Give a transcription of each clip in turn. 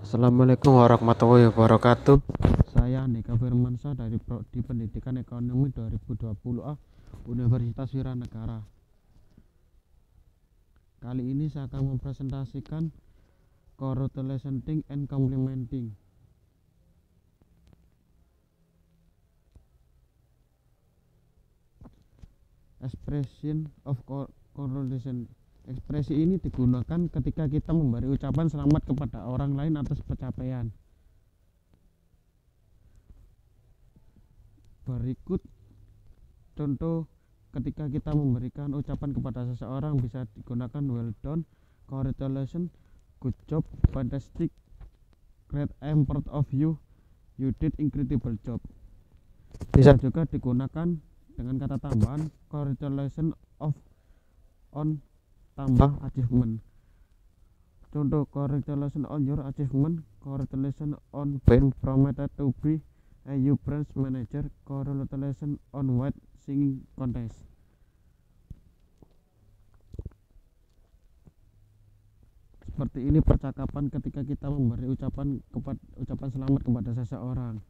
Assalamualaikum warahmatullahi wabarakatuh. Saya Andika Firmansyah dari Prodi Pendidikan Ekonomi 2020A Universitas Wiranegara. Kali ini saya akan mempresentasikan correlating and complementing. Expression of correlation Ekspresi ini digunakan ketika kita memberi ucapan selamat kepada orang lain atas pencapaian. Berikut contoh ketika kita memberikan ucapan kepada seseorang bisa digunakan well done, congratulations, good job, fantastic, great, I'm proud of you, you did incredible job. Bisa juga digunakan dengan kata tambahan congratulations of on tambah achievement contoh congratulations on your achievement congratulations on being promoted to be a new branch manager. Congratulations on what singing contest. Seperti ini percakapan ketika kita memberi ucapan kepada ucapan selamat kepada seseorang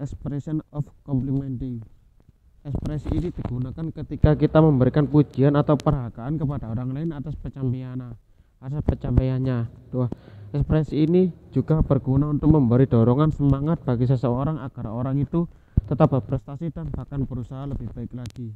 expression of complimenting. Ekspresi ini digunakan ketika kita memberikan pujian atau penghargaan kepada orang lain atas pencapaiannya atas pencapaiannya. Dua ekspresi ini juga berguna untuk memberi dorongan semangat bagi seseorang agar orang itu tetap berprestasi dan bahkan berusaha lebih baik lagi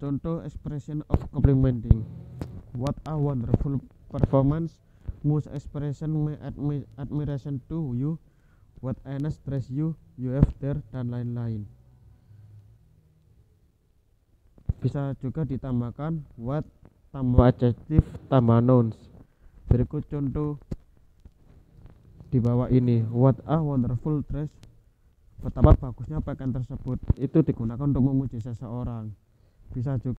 Contoh expression of complimenting. What a wonderful performance. Most expression my admi admiration to you. What a nice dress you you have there dan lain-lain. Bisa juga ditambahkan what tambah adjective tambah nouns. Berikut contoh di bawah ini. What a wonderful dress. Betapa bagusnya pakaian tersebut. Itu digunakan untuk memuji seseorang bisa juga.